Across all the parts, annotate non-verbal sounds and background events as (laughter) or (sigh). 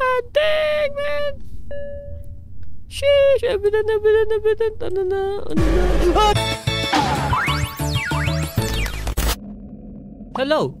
Ah, dang, man! Sheesh! Evident, evident, evident. Ano na? Ano na? Ah! Hello!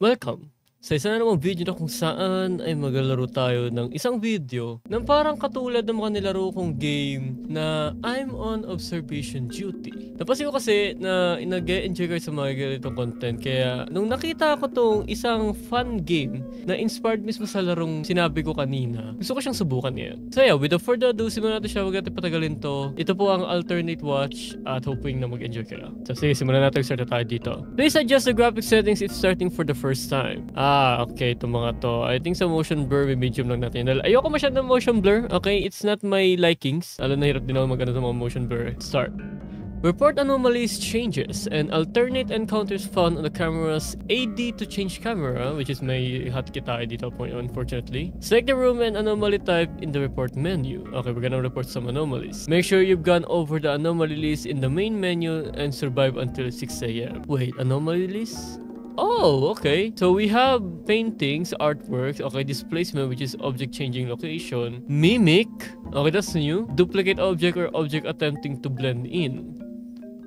Welcome sa isa na namang video na kung saan ay maglalaro tayo ng isang video ng parang katulad ng mga nilaro kong game na I'm on observation duty. Napansin ko kasi na nag-enjoy sa mga ganitong content kaya nung nakita ko tong isang fun game na inspired mismo sa larong sinabi ko kanina, gusto ko siyang subukan ngayon. So yeah, without further ado, simulan natin siya, huwag natin patagalin to. Ito po ang alternate watch at hoping na mag-enjoy kayo. So sige, simulan natin start na tayo dito. Please adjust the graphic settings if starting for the first time. Ah, okay, itong mga to. I think sa motion blur, may medium lang natin. Ayoko masyadong motion blur, okay? It's not my likings. Alam na hirap din ako mag-ano sa mga motion blur. Start. Report anomalies changes and alternate encounters found on the camera's AD to change camera, which is may hotkey tayo dito po unfortunately. Select the room and anomaly type in the report menu. Okay, we're gonna report some anomalies. Make sure you've gone over the anomaly list in the main menu and survive until 6 a.m. Wait, anomaly list? Oh, okay. So we have paintings, artworks, okay, displacement, which is object changing location. Mimic, okay, that's new. Duplicate object or object attempting to blend in.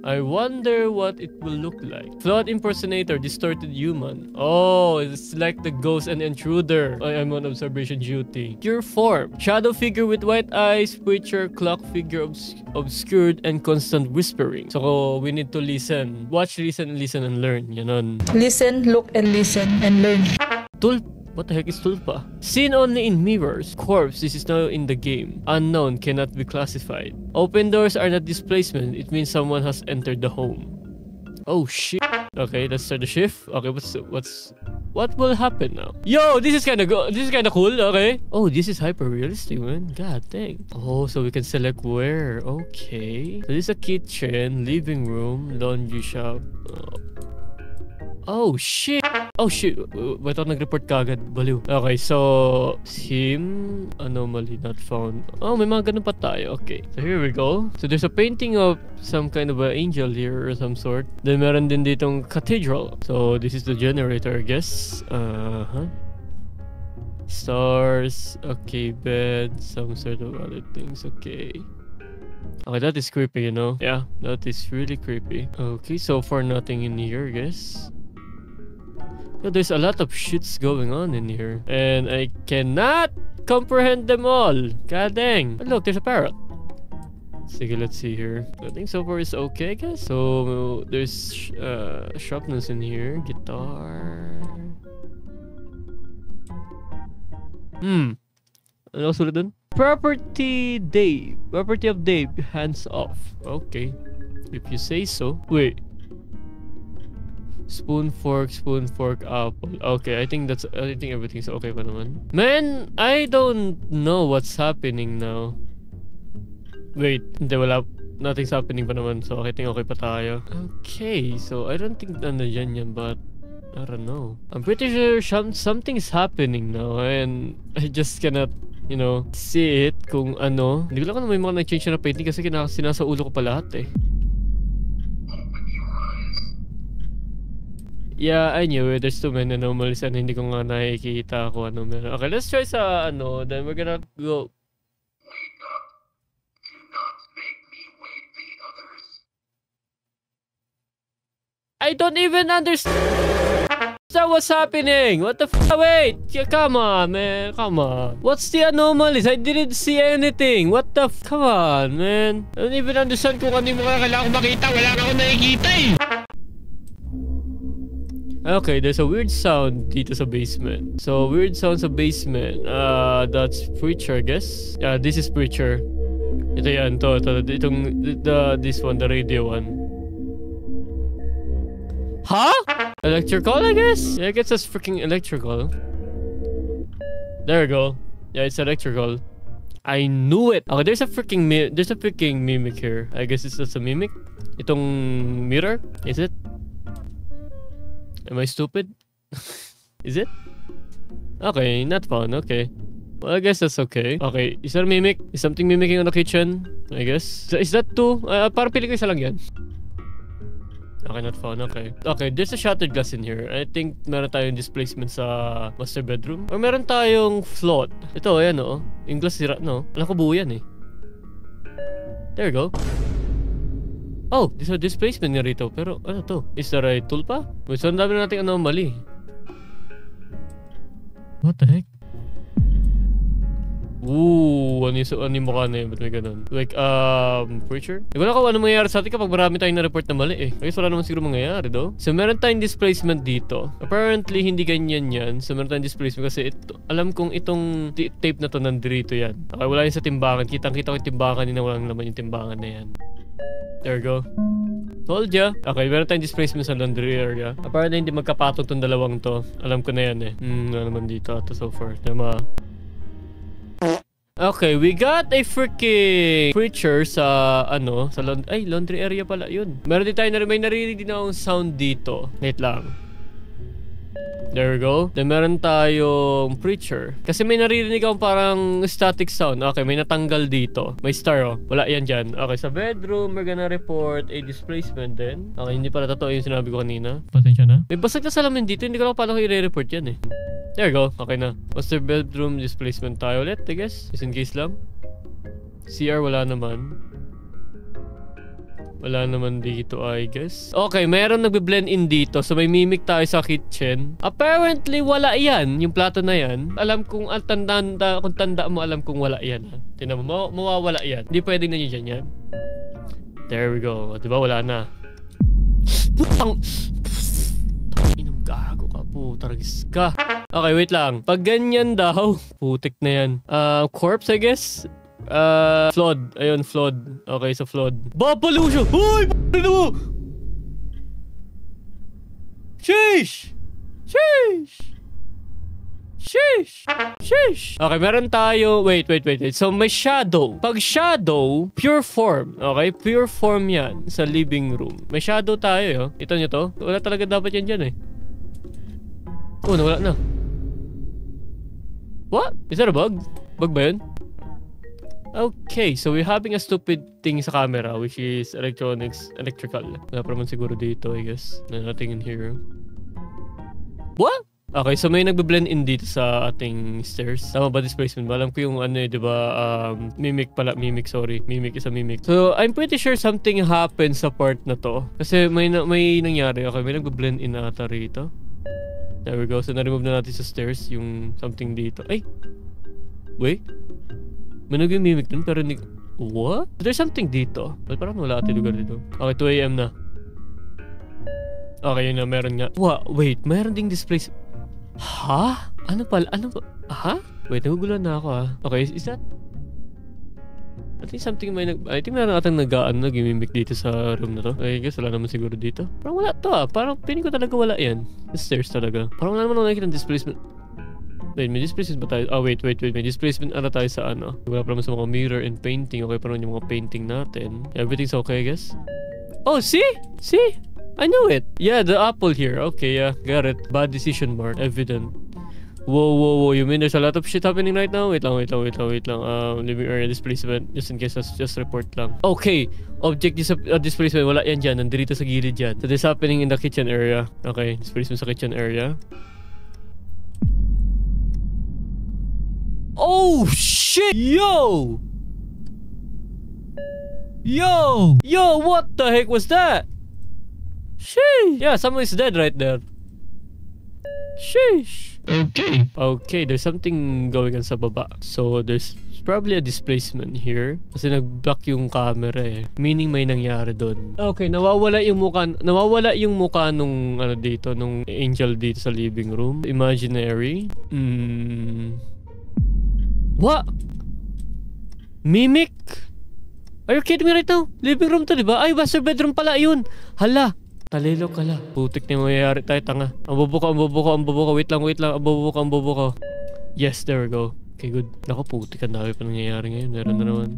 I wonder what it will look like. Flawed impersonator, distorted human. Oh, it's like the ghost and intruder. I am on observation duty. Pure form. Shadow figure with white eyes, preacher, clock figure obs obscured, and constant whispering. So, we need to listen. Watch, listen, listen, and learn. Yanon. Listen, look, and listen, and learn. Tulp. What the heck is tulpa? Seen only in mirrors. Corpse, this is now in the game. Unknown, cannot be classified. Open doors are not displacement. It means someone has entered the home. Oh shit. Okay, let's start the shift. Okay, what's what's what will happen now? Yo, this is kind of go. This is kind of cool. Okay. Oh, this is hyper realistic, man. God dang. Oh, so we can select where. Okay. So this is a kitchen, living room, laundry shop. Uh, Oh, shit! Oh, shit! Ba't ako nag-report kagad? Baliw. Okay, so... Sim... Anomaly not found. Oh, may mga ganun pa tayo. Okay. So, here we go. So, there's a painting of some kind of an angel here or some sort. Then, meron din ditong cathedral. So, this is the generator, I guess. Uh-huh. Stars. Okay, bed. Some sort of other things. Okay. Okay, that is creepy, you know? Yeah, that is really creepy. Okay, so far nothing in here, I guess. There's a lot of shits going on in here. And I cannot comprehend them all. God dang. But look, there's a parrot. Sige, let's see here. I think so far is okay, I guess. So, there's sh uh, sharpness in here. Guitar. Hmm. Ano sulit dun? Property Dave. Property of Dave. Hands off. Okay. If you say so. Wait. Spoon, fork, spoon, fork, apple. Okay, I think that's, I think everything's okay pa naman. Man, I don't know what's happening now. Wait, hindi, wala, nothing's happening pa naman. So, I think okay pa tayo. Okay, so I don't think nandiyan yan, but I don't know. I'm pretty sure some, something's happening now and I just cannot you know, see it kung ano. Hindi ko lang kung may mga nag-change na painting kasi sinasa ulo ko pa lahat eh. Yeah, I knew it. There's too many anomalies and hindi ko nga nakikita kung ano meron. Okay, let's try sa ano. Then we're gonna go... I don't even understand what's happening. What the f... Wait! Come on, man. Come on. What's the anomalies? I didn't see anything. What the f... Come on, man. I don't even understand kung ano yung mga kailangan ko makita. Wala na akong nakikita eh. Okay, there's a weird sound dito sa basement. So, weird sound sa basement. Uh, that's Preacher, I guess. Yeah, this is Preacher. Ito yan, to, to, itong, the, this one, the radio one. Huh? Electrical, I guess? Yeah, I guess that's freaking electrical. There we go. Yeah, it's electrical. I knew it! Okay, there's a freaking there's a freaking mimic here. I guess it's just a mimic. Itong mirror? Is it? Am I stupid? (laughs) is it? Okay, not fun. Okay. Well, I guess that's okay. Okay, is that a mimic? Is something mimicking on the kitchen? I guess. Is, that two? Uh, parang pili ko isa lang yan. Okay, not found. Okay. Okay, there's a shattered glass in here. I think meron tayong displacement sa master bedroom. Or meron tayong float. Ito, ayan oh. Yung glass sira, no? Alam ko buo yan eh. There you go. Oh, there's a displacement nga rito. Pero ano to? Is there a tool pa? Wait, so ang dami na nating anomaly. What the heck? Ooh, ano yung, ano yung mukha na yun? Ba't may ganun? Like, um, creature? Hindi ko na kung ano mangyayari sa atin kapag marami tayong na-report na mali eh. I guess wala naman siguro mangyayari do. So, meron tayong displacement dito. Apparently, hindi ganyan yan. So, meron tayong displacement kasi ito, alam kong itong tape na to nandito yan. Okay, wala yun sa timbangan. Kitang-kita ko yung timbangan nila. Walang laman yung timbangan na yan. There we go. Told ya. Okay, meron tayong displacement sa laundry area. Apparently, hindi magkapatong tong dalawang to. Alam ko na yan eh. Hmm, ano naman dito ito so far. Tama. Okay, we got a freaking creature sa ano, sa laundry, ay, laundry area pala yun. Meron din tayo na may naririnig din akong sound dito. Wait lang. There we go. Then meron tayong preacher. Kasi may naririnig akong parang static sound. Okay, may natanggal dito. May star oh. Wala yan dyan. Okay, sa bedroom, we're gonna report a displacement din. Okay, hindi pala totoo yung sinabi ko kanina. Pasensya na. May basag na salamin dito. Hindi ko lang paano ko i-report yan eh. There you go. Okay na. Master bedroom displacement tayo ulit, I guess. Just in case lang. CR wala naman. Wala naman dito, I guess. Okay, meron nagbe-blend in dito. So, may mimic tayo sa kitchen. Apparently, wala yan. Yung plato na yan. Alam kong, ang tanda, kung tanda mo, alam kong wala yan. Tinan mo, maw- mawawala yan. Hindi pwedeng nandiyan yan. There we go. Diba, wala na. Putang... Inong gago ka po. Taragis ka. Okay, wait lang. Pag ganyan daw, putik na yan. Uh, corpse, I guess? Uh, flood. Ayun, flood. Okay, so flood. Babalo siya! Hoy! Ano mo? Sheesh! Sheesh! Sheesh! Sheesh! Okay, meron tayo... Wait, wait, wait, wait. So, may shadow. Pag shadow, pure form. Okay? Pure form yan sa living room. May shadow tayo, yo. Ito nyo to. Wala talaga dapat yan dyan, eh. Oh, nawala na. What? Is that a bug? Bug ba yun? Okay, so we're having a stupid thing sa camera which is electronics, electrical. Wala pa siguro dito, I guess. Nothing in here. What? Okay, so may nagbe-blend in dito sa ating stairs. Tama ba displacement? Alam ko yung ano eh, di ba? Um, mimic pala. Mimic, sorry. Mimic is a mimic. So, I'm pretty sure something happened sa part na to. Kasi may, na, may nangyari. Okay, may nagbe-blend in ata rito. There we go. So, na-remove na natin sa stairs yung something dito. Ay! Wait. May nag-mimic dun pero hindi... What? There's something dito. Ba't parang wala ate lugar dito? Okay, 2 a.m. na. Okay, yun na. Meron nga. Wa, wait. Meron ding displace... Ha? Ano pala? Ano ba? Ha? Wait, nagugulan na ako ha. Okay, is, that... I think something may nag... I think meron atang nag ano, nag-mimic dito sa room na to. I guess wala naman siguro dito. Parang wala to ah. Parang piling ko talaga wala yan. Stairs talaga. Parang wala naman ako nakikita ng displacement. Wait, may displacement ba tayo? Ah, wait, wait, wait. May displacement ano tayo sa ano? Wala pa naman sa mga mirror and painting. Okay pa naman yung mga painting natin. Everything's okay, I guess. Oh, see? See? I knew it. Yeah, the apple here. Okay, yeah. Got it. Bad decision mark. Evident. Whoa, whoa, whoa. You mean there's a lot of shit happening right now? Wait lang, wait lang, wait lang, wait lang. Um, living area displacement. Just in case, just, just report lang. Okay. Object dis uh, displacement. Wala yan dyan. Nandito sa gilid dyan. So this happening in the kitchen area. Okay. Displacement sa kitchen area. Oh, shit! Yo! Yo! Yo, what the heck was that? Sheesh! Yeah, someone is dead right there. Sheesh! Okay. Okay, there's something going on sa baba. So, there's probably a displacement here. Kasi nag-block yung camera eh. Meaning may nangyari doon. Okay, nawawala yung mukha, nawawala yung mukha nung ano dito, nung angel dito sa living room. Imaginary. Hmm. What? Mimic? Are you kidding me right now? Living room to, di ba? Ay, master bedroom pala yun. Hala. Talilo ka la. Putik na mayayari tayo, tanga. Ang bobo ko, ang bobo ko, ang bobo ko. Wait lang, wait lang. Ang bobo ko, ang bobo ko. Yes, there we go. Okay, good. Naku, putik. Ang dami pa nangyayari ngayon. Meron na naman.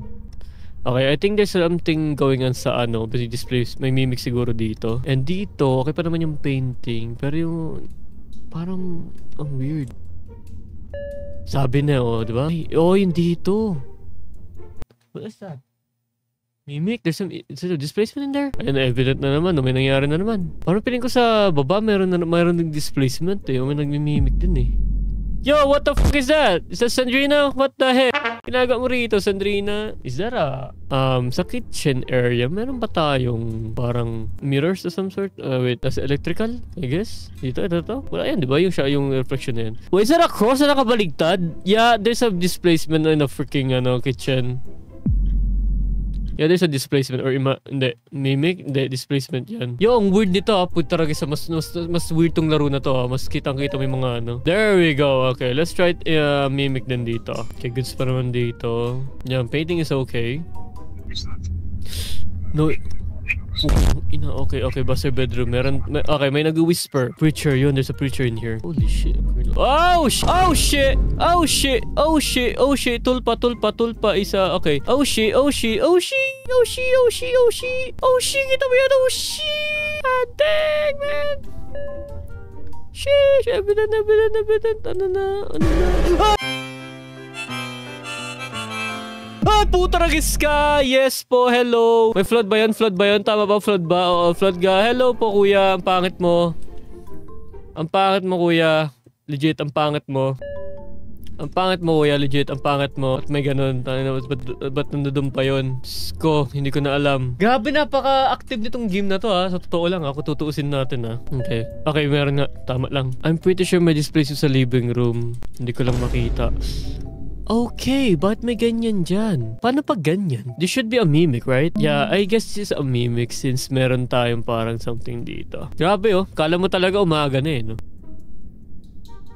Okay, I think there's something going on sa ano. Kasi displays, may mimic siguro dito. And dito, okay pa naman yung painting. Pero yung, parang, ang weird. Sabi na, oh, di ba? Oh, yung dito. What is that? Mimic, there's some, there's a displacement in there. Ayun, evident na naman, may nangyari na naman. Parang piling ko sa baba, meron na, mayroon ng displacement eh. May nagmimimic din eh. Yo, what the fuck is that? Is that Sandrina? What the heck? Ginagawa mo rito, Sandrina? Is that a... Um, sa kitchen area, meron ba tayong parang mirrors of some sort? Uh, wait, as electrical? I guess? Dito, ito, ito? Wala yan, di ba? Yung, siya, yung reflection na yan. Wait, is that a cross na nakabaligtad? Yeah, there's a displacement in the freaking ano, kitchen. Yeah, there's a displacement or ima hindi, mimic, hindi, displacement yan. Yo, ang weird nito ah, put talaga sa mas, mas, mas weird tong laro na to ah. Mas kitang kita may mga ano. There we go, okay, let's try uh, mimic din dito. Okay, goods pa naman dito. Yan, painting is okay. No, ina, okay, okay, Buster bedroom. Meron, may, okay, may nag-whisper. Preacher, yun, there's a preacher in here. Holy shit. Oh, sh oh shit, oh shit, oh shit, oh shit, tulpa, tulpa, tulpa, isa, okay. Oh shit, oh shit, oh shit, oh shit, oh shit, oh shit, oh shit, kita mo yan, oh shit, ah, dang, man. Shit, evident, evident, evident, ano na, ano na. Ah! Ah, puta ragis ka! Yes po, hello! May flood ba yan? Flood ba yan? Tama ba? Flood ba? Oo, flood ka. Hello po, kuya. Ang pangit mo. Ang pangit mo, kuya. Legit, ang pangit mo. Ang pangit mo, kuya. Legit, ang pangit mo. At may ganun. Ba't, ba't, ba't nandun pa yun? Diyos ko, hindi ko na alam. Grabe, napaka-active nitong game na to, ha. Sa totoo lang, ako tutuusin natin, ha. Okay. Okay, meron nga. Tama lang. I'm pretty sure may displays yung sa living room. Hindi ko lang makita. Okay, but may ganyan dyan? Paano pag ganyan? This should be a mimic, right? Yeah, I guess this is a mimic since meron tayong parang something dito. Grabe oh, kala mo talaga umaga na eh, no?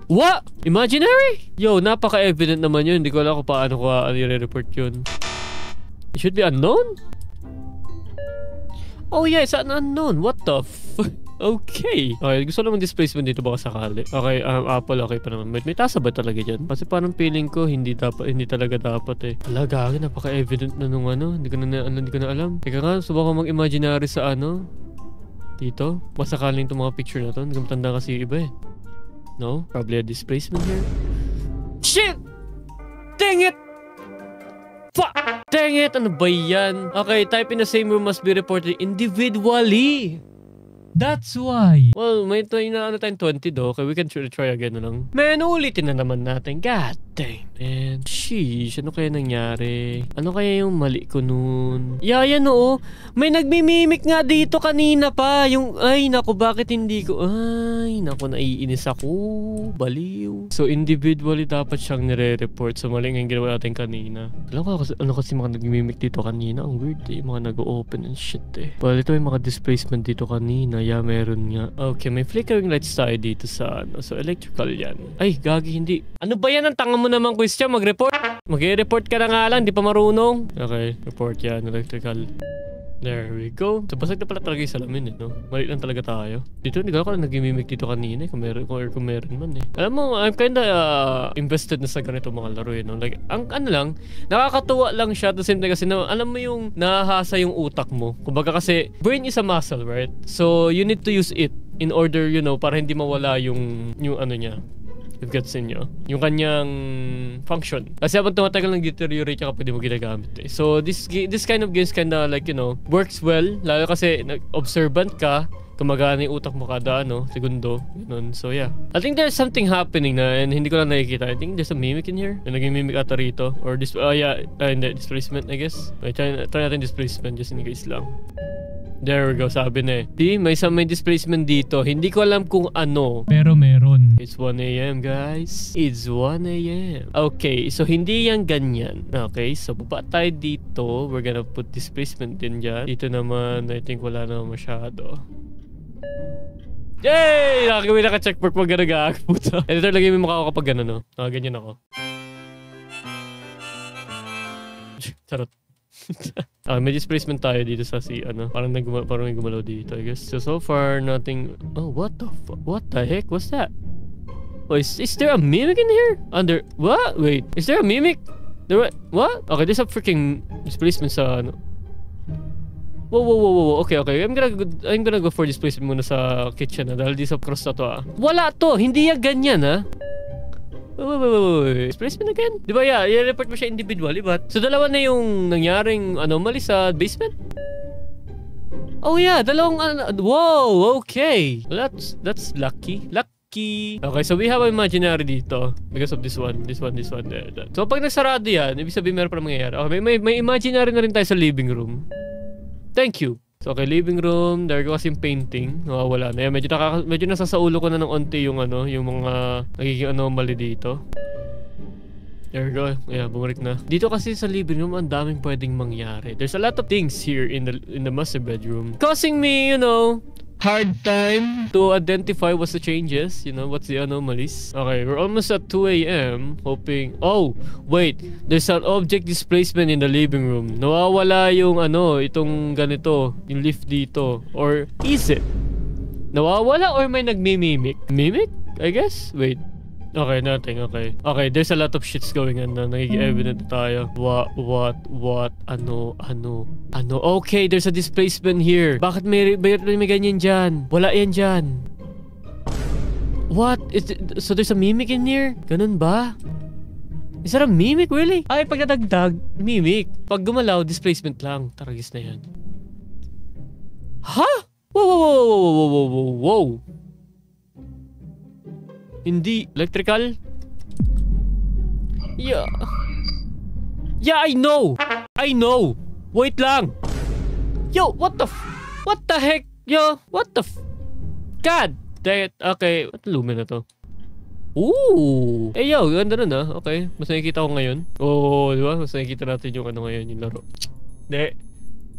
What? Imaginary? Yo, napaka-evident naman yun. Hindi ko alam kung paano ko ano i-report yun. It should be unknown? Oh yeah, it's an unknown. What the f... (laughs) Okay. Okay, gusto naman displacement dito baka sakali. Okay, um, Apple okay pa naman. May, may tasa ba talaga dyan? Kasi parang feeling ko hindi dapat hindi talaga dapat eh. Ala, gagawin napaka-evident na nung ano. Hindi ko na, ano, hindi ko na alam. Teka nga, subukan mag-imaginary sa ano. Dito. Masakaling itong mga picture na to. Hindi ko matanda kasi iba eh. No? Probably a displacement here. Shit! Dang it! Fuck! Dang it! Ano ba yan? Okay, type in the same room must be reported individually. That's why. Well, may tayo na ano tayong 20 do. Okay, we can try, try again na lang. Man, ulitin na naman natin. God dang, man. Sheesh, ano kaya nangyari? Ano kaya yung mali ko nun? Yeah, yan oo. May nagmimimik nga dito kanina pa. Yung, ay, naku, bakit hindi ko? Ay, naku, naiinis ako. Baliw. So, individually dapat siyang nire-report. So, mali nga yung ginawa natin kanina. Alam ko kasi, ano kasi mga nagmimimik dito kanina. Ang weird eh. Mga nag-open and shit eh. Well, ito yung mga displacement dito kanina. Yeah, meron nga. Okay, may flickering lights tayo dito sa ano. So, electrical yan. Ay, gagi, hindi. Ano ba yan? Ang tanga mo naman, question. Mag-report. Mag-report ka na nga lang. Di pa marunong. Okay, report yan. Electrical. There we go. So, basag na pala talaga yung salamin eh, no? Mali lang talaga tayo. Dito, hindi ko ako nag-mimic dito kanina eh, kung meron, kung, kung meron man eh. Alam mo, I'm kinda uh, invested na sa ganito mga laro eh, no? Like, ang ano lang, nakakatuwa lang siya at the same kasi na, alam mo yung nahahasa yung utak mo. Kumbaga kasi, brain is a muscle, right? So, you need to use it in order, you know, para hindi mawala yung, yung ano niya, if gets inyo, yung kanyang function. Kasi habang tumatagal ng deteriorate siya pwede mo ginagamit eh. So this this kind of games kinda like, you know, works well. Lalo kasi observant ka, gumagana yung utak mo kada ano, segundo, ganun. So yeah. I think there's something happening na and hindi ko lang nakikita. I think there's a mimic in here. May naging mimic ata rito. Or dis oh yeah, uh, hindi, displacement I guess. Okay, try, try natin displacement just in case lang. There we go, sabi na eh. Di, may isang may displacement dito. Hindi ko alam kung ano. Pero meron. It's 1 a.m. guys. It's 1 a.m. Okay, so hindi yan ganyan. Okay, so baba tayo dito. We're gonna put displacement din dyan. Dito naman, I think wala na masyado. Yay! Nakagawin na ka-checkmark pag gano'n gaag. Puta. Lagay mo yung mukha ko kapag gano'n, no? Nakaganyan ako. Charot. (laughs) ah, may displacement tayo dito sa si ano. Parang naguma parang may gumalaw dito, I guess. So so far nothing. Oh, what the what the heck? What's that? Oh, is, is there a mimic in here? Under what? Wait, is there a mimic? There what? What? Okay, there's a freaking displacement sa ano. Whoa, whoa, whoa, whoa. Okay, okay. I'm gonna go, I'm gonna go for displacement muna sa kitchen na dahil di sa cross na to ah. Wala to. Hindi yan ganyan ah. Wait, wait, wait, wait. Displacement again? Di ba, yeah, i-report mo siya individually, but... So, dalawa na yung nangyaring anomaly sa basement? Oh yeah, dalawang ano, wow, okay. That's that's lucky. Lucky. Okay, so we have imaginary dito because of this one, this one, this one, there, that. So pag nagsarado yan, ibig sabihin meron pa mangyayari. Okay, may, may imaginary na rin tayo sa living room. Thank you. So okay, living room, there ko kasi yung painting. Nawawala na yan. Medyo, nakaka, medyo nasa sa ulo ko na ng onti yung ano, yung mga nagiging anomaly dito. There go. Yeah, bumalik na. Dito kasi sa living room, ang daming pwedeng mangyari. There's a lot of things here in the in the master bedroom. Causing me, you know, hard time to identify what's the changes, you know, what's the anomalies. Okay, we're almost at 2 a.m. Hoping, oh, wait, there's an object displacement in the living room. Nawawala yung ano, itong ganito, yung lift dito. Or is it? Nawawala or may nagmimimic? Mimic? I guess? Wait. Okay, nothing. Okay. Okay, there's a lot of shits going on na nagiging evident tayo. What, what, what, ano, ano, ano. Okay, there's a displacement here. Bakit may, may, may ganyan dyan? Wala yan dyan. What? Is it, so there's a mimic in here? Ganun ba? Is that a mimic really? Ay, pag nadagdag, mimic. Pag gumalaw, displacement lang. Taragis na yan. Ha? Wow, wow, wow, wow, wow, wow, wow, wow. Hindi electrical? Yeah. Yeah, I know. I know. Wait lang. Yo, what the f What the heck? Yo, what the f God. That, okay. What lumen na to? Ooh! Eh yo, ganda nun ah. Okay. Mas nakikita ko ngayon. Oo, oh, di ba? Mas nakikita natin yung ano ngayon, yung laro. Hindi.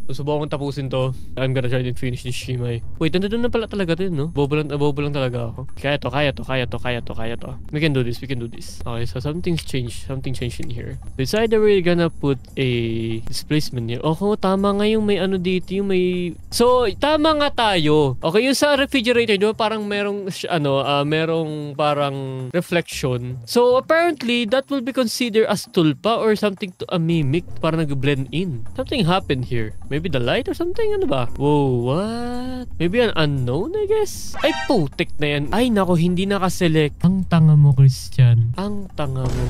Susubukan kong tapusin to. I'm gonna try to finish this Shimai. Wait, nandun na pala talaga din, no? Bobo lang, bobo lang talaga ako. Kaya to, kaya to, kaya to, kaya to, kaya to. We can do this, we can do this. Okay, so something's changed. Something changed in here. Decide that we're gonna put a displacement here. Okay, tama nga yung may ano dito, yung may... So, tama nga tayo. Okay, yung sa refrigerator, di ba parang merong, ano, uh, merong parang reflection. So, apparently, that will be considered as tulpa or something to a mimic para nag-blend in. Something happened here. Maybe the light or something? Ano ba? Whoa, what? Maybe an unknown, I guess? Ay, putik na yan. Ay, nako, hindi nakaselect. Ang tanga mo, Christian. Ang tanga mo.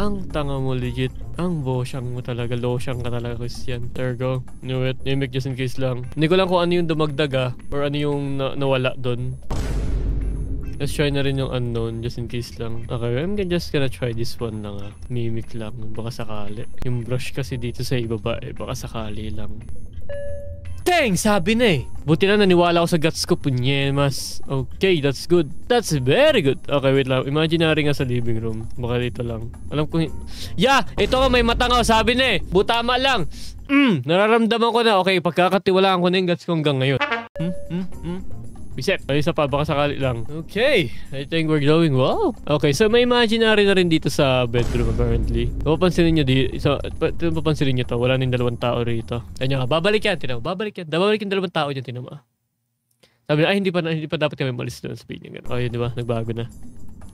Ang tanga mo, legit. Ang bosyang mo talaga. Losyang ka talaga, Christian. There go. Knew it. Mimic just in case lang. Hindi ko lang kung ano yung dumagdag ah. Or ano yung na nawala doon. Let's try na rin yung unknown just in case lang. Okay, I'm just gonna try this one lang ah. Mimic lang. Baka sakali. Yung brush kasi dito sa ibaba eh. Baka sakali lang. Dang! Sabi na eh. Buti na naniwala ako sa guts ko. Punyemas. Okay, that's good. That's very good. Okay, wait lang. Imaginary nga sa living room. Baka dito lang. Alam ko... Yeah! Ito nga may matangaw. Sabi na eh. Butama lang. Mm, nararamdaman ko na. Okay, pagkakatiwalaan ko na yung guts ko hanggang ngayon. Hmm? Hmm? Hmm? Reset. Ay, isa pa. Baka sakali lang. Okay. I think we're going well. Okay, so may imaginary na rin dito sa bedroom apparently. Mapapansinin nyo dito. So, mapapansinin nyo to. Wala nang dalawang tao rito. Ayun nga. Babalik yan. Tinan mo. Babalik yan. Babalik yung dalawang tao dyan. Tinan mo. Sabi na, ay, hindi pa, hindi pa dapat kami malis doon. Sabihin niya. Oh, yun, di ba? Nagbago na.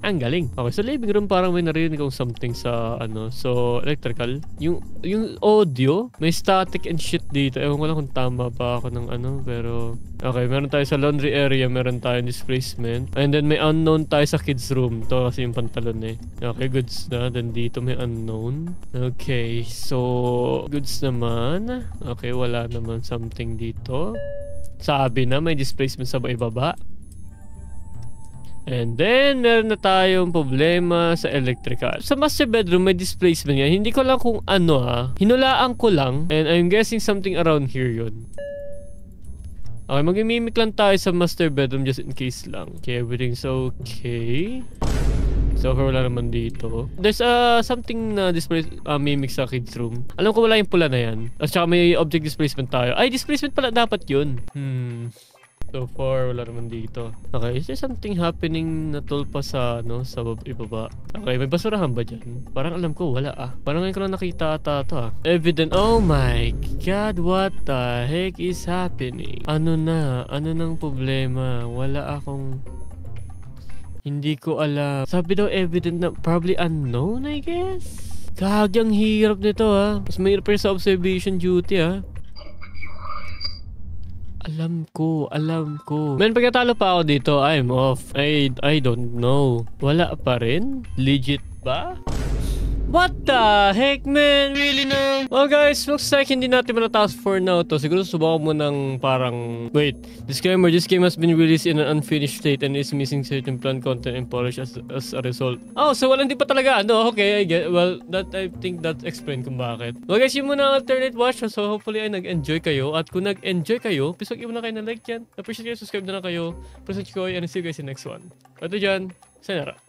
Ang galing. Okay, sa living room parang may narinig akong something sa ano, so electrical. Yung yung audio, may static and shit dito. Ewan ko lang kung tama pa ako ng ano, pero okay, meron tayo sa laundry area, meron tayong displacement. And then may unknown tayo sa kids room. To kasi yung pantalon eh. Okay, goods na. Then dito may unknown. Okay, so goods naman. Okay, wala naman something dito. Sabi na may displacement sa ibaba. And then, meron na tayong problema sa electrical. Sa master bedroom, may displacement yan. Hindi ko lang kung ano ha. Hinulaan ko lang. And I'm guessing something around here yun. Okay, mag-mimic lang tayo sa master bedroom just in case lang. Okay, everything's okay. So far, wala naman dito. There's uh, something na display, uh, mimic sa kids room. Alam ko wala yung pula na yan. At saka may object displacement tayo. Ay, displacement pala dapat yun. Hmm. So far, wala naman dito. Okay, is there something happening na tulpa sa, no, sa bab- ibaba? Okay, may basurahan ba dyan? Parang alam ko, wala ah. Parang ngayon ko lang nakita ata ito ah. Evident, oh my god, what the heck is happening? Ano na? Ano nang problema? Wala akong... Hindi ko alam. Sabi daw evident na probably unknown, I guess? Kagyang hirap nito ha. Mas mahirap pa sa observation duty ha. Alam ko, alam ko. Man, pagkatalo pa ako dito, I'm off. I, I don't know. Wala pa rin? Legit ba? What the heck, man? Really na? Well, guys, looks like hindi natin matatapos for now to. Siguro subukan mo ng parang... Wait, disclaimer, this game has been released in an unfinished state and is missing certain planned content and polish as, as a result. Oh, so wala hindi pa talaga. No, okay, I get... Well, that I think that explain kung bakit. Well, guys, yun muna alternate watch. So, hopefully ay nag-enjoy kayo. At kung nag-enjoy kayo, pisog mo na kayo na like dyan. Appreciate kayo, subscribe na lang kayo. Present ko and see you guys in the next one. Ito dyan, sayonara.